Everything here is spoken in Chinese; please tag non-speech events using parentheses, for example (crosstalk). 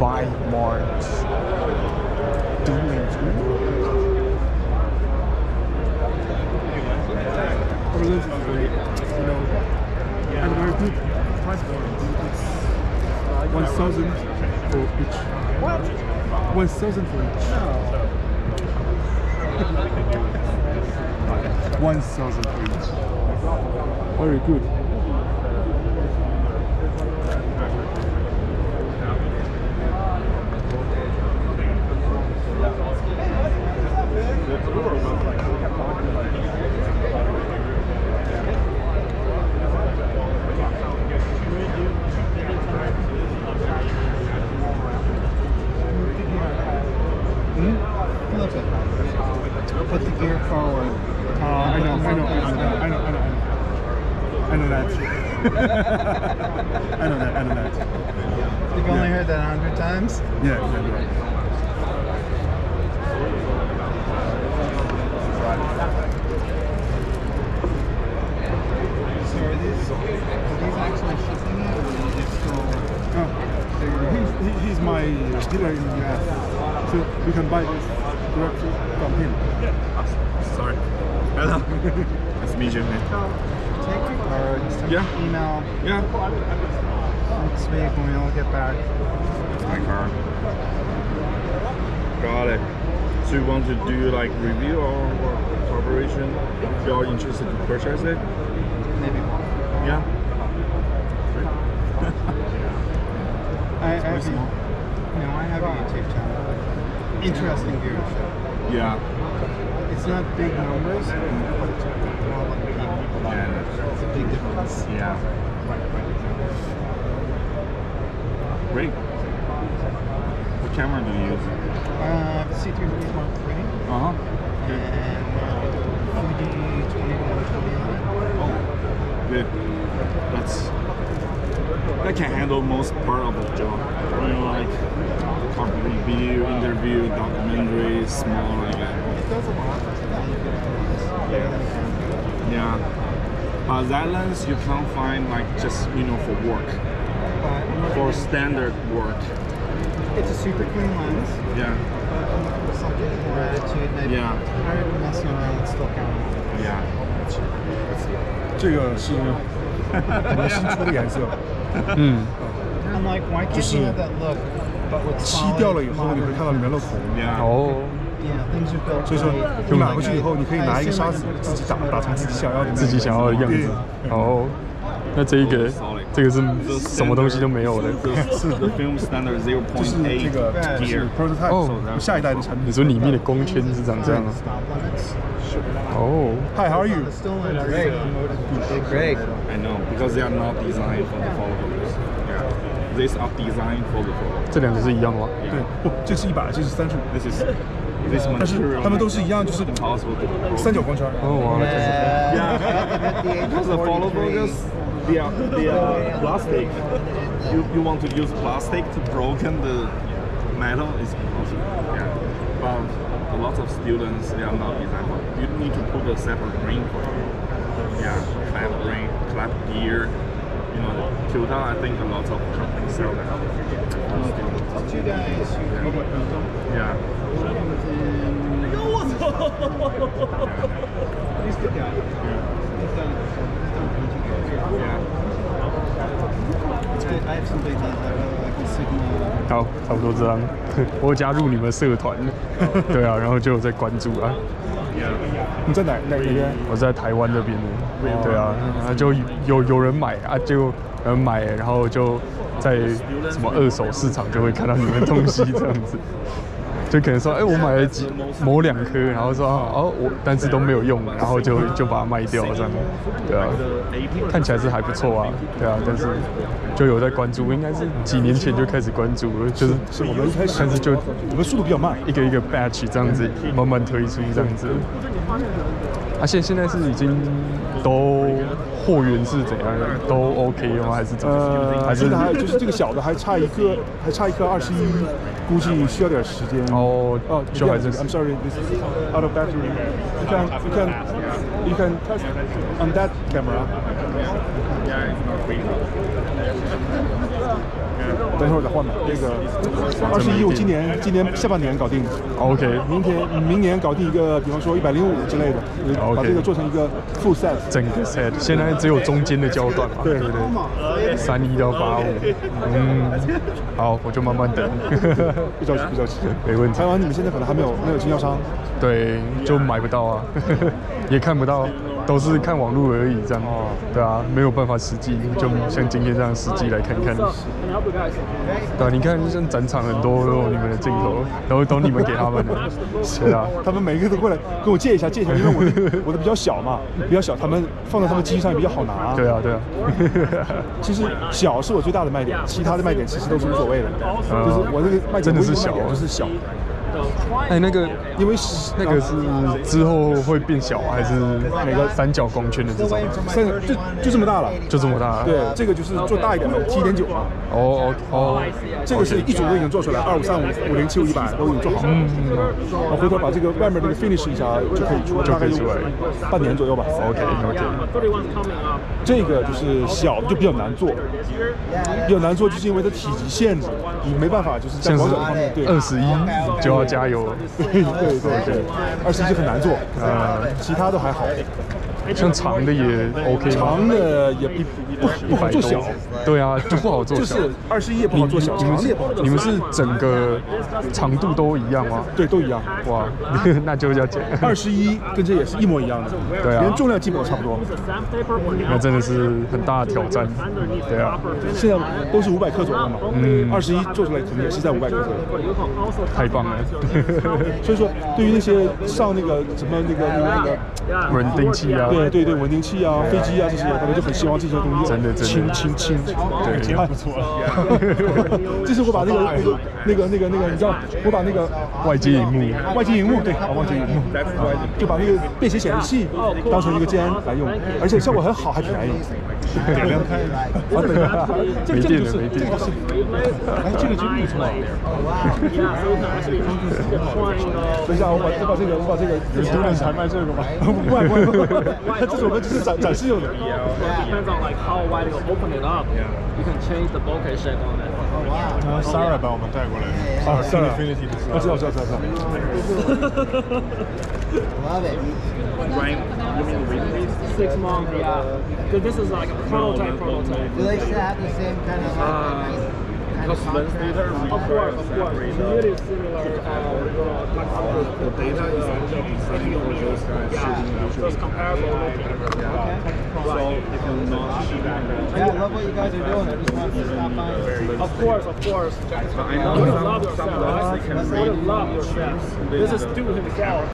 Buy. Doing This is you know, and very good price point. It's one thousand for each. What? One thousand for each. (laughs) one thousand for each. Very good. Put the gear forward. Uh, I know, I know, I know, I know, I know, I know. I know that. (laughs) I know that, I know that. You've only Yeah. heard that a hundred times? Yeah, yeah, yeah. So are these, are these actually shipping it or are they still? He's, he's my dealer in the US. So we can buy this directly from him. Sorry. Hello. (laughs) nice to meet you, man. Take your card, Yeah. me an email Yeah. next week when we all get back. That's my car. Got it. So you want to do like review or cooperation? You're interested to purchase it? Yeah. (laughs) I, I have, a, small. you know, I have a YouTube channel. Interesting gear show. Yeah. It's not big numbers, but it's more like people. Yeah. It's a big difference. Yeah. Great. What camera do you use? Uh, the C3 Mark III Uh huh. and uh, Fuji 2120. Oh, good. That's that can handle most part of the job. You know, like corporate review, interview, documentary, small like that. It does a lot. Yeah. Yeah. But that lens you can't find like just you know for work, But I'm looking for standard work. it's a super clean lens. Yeah. But um, I'm looking for something with more attitude. Yeah. I'm tired of messing around still. Yeah. 这个是我们新出的颜色。(laughs) 嗯。就是漆掉了以后，你会看到里面的孔。哦。所以说，就买回去以后，你可以拿一个沙子自己打，打成自己想要的自己想要的样子。哦。那这一个。这个是什么东西都没有的。是 the film standard 就是这0.8个 gear. 是 prototype，哦下一代的产品。你说里面的光圈是长这样啊？Stop limits. 哦，Hi, how are you? Great. I know because they are not designed for the follow focus. Yeah. These are designed for the follow. 这两个是一样吗？对，不，这是一百，这是三十五，This is this 但是.他们都是一样，就是三角光圈。哦，哇，Yeah. Because the follow focus, uh, they are uh, they plastic. You you want to use plastic to broken the metal is impossible. Yeah. But a lot of students they are not designed. You need to put a separate ring for it. Yeah, clap ring, clap gear. You know, now I think a lot of companies sell that. Two guys Yeah. (laughs) He's the guy. He's he's done PG. Yeah. 好，差不多这样。(laughs) 我有加入你们社团，(laughs) 对啊，然后就有在关注啊。你在哪哪哪边？我在台湾这边的，对啊，然后就有有人买啊，就有人买，然后就在什么二手市场就会看到你们东西这样子，就可能说，哎、我买了几某两颗，然后说哦我但是都没有用，然后就就把它卖掉这样，对啊，看起来是还不错啊，对啊，但是就有在关注，应该是几年前就开始关注了，就是是我们一开始但是就我们速度比较慢，一个一个 batch 这样子慢慢推出这样子。啊，现现在是已经都货源是怎样的？都 OK 了吗？还是怎么？呃，还是还就是这个小的还差一个，还差一个二十一，估计需要点时间。哦哦，就还是 I'm sorry, this is out of battery. You can you can you can test on that camera. Yeah, it's not green. 等一会儿再换吧。那个二十一，我今年今年下半年搞定。OK，明天明年搞定一个，比方说一百零五之类的，把这个做成一个 full set。整个 set 现在只有中间的焦段嘛？对对对，三一到八五，嗯，好，我就慢慢等，不着急不着急。没问题台。湾你们现在可能还没有没有经销商，对，就买不到啊，(laughs) 也看不到，都是看网络而已，这样。哦对啊，没有办法实际，就像今天这样实际来看看。对啊，你看像展场很多都有你们的镜头，然后都你们给他们的，(laughs) 对啊。他们每一个都过来跟我借一下借一下，因为我的我的比较小嘛，比较小，他们放在他们机器上也比较好拿。对啊，对啊，(laughs) 其实小是我最大的卖点，其他的卖点其实都是无所谓的，嗯就是我这个卖点真的是小就是小，哎，那个因为那个是之后会变小，还是那个三角光圈的这种？三角就就这么大了。就这么大？对，这个就是做大一点的七点九嘛，哦哦哦，这个是一组都已经做出来，二五三五五零七五一百都已经做好了。嗯，我回头把这个外面这个 finish 一下就可以出，就就可以出来半年左右吧。OK OK，这个就是小的就比较难做，比较难做就是因为它体积限制，你没办法就是在像是广角方面对。二十一就要加油。(laughs) 对对对对，二十一很难做，呃，其他都还好，像长的也 OK 吗？长的也不不不好做小，对啊，就不好做小。就是二十一也不好做小，你们是长的也不好做你们是整个长度都一样吗？对都一样。哇，(laughs) 那就要减。二十一跟这也是一模一样的，对啊连重量基本都差不多。那真的是很大的挑战。对啊，现在都是五百克左右嘛，嗯，二十一做出来肯定也是在五百克左右。太棒了。(laughs) 所以说，对于那些上那个什么那个那个那个，稳定器啊，对对对，稳定器啊、飞机啊这些，他们就很希望这些东西真的轻轻轻，对挺不错。这是我把那个那个那个那个那个，你知道，我把那个外接荧幕。外接荧幕，对，啊，外接荧幕，就把那个便携显示器当成一个肩来用，而且效果很好，还便宜。点亮开啊，对，这个这个就是没电了没电了这个就是，哎，这个真不错。等一下，我把我把这个我把这个，有多人才卖这个吗？不卖不卖不卖，这首歌只是展展示用的。 depends on like how wide you open it up. You can change the bokeh shape on it. Sarah 把我们带过来的，啊，是了， Infinity 的我知道知道知道知道。 Love it. Six months, yeah. Because this is like a prototype prototype. Do they still have the same kind of of contract? Of course, of course. It's really similar. Uh, The data is actually designed for those guys shooting yeah, so it's comparable. So if you're not shooting Yeah, I love what you guys are doing. I just wanted to stop by. Of course, of course. I know love some, some yourself. labs they can You read would love yourself. This is Stu himself.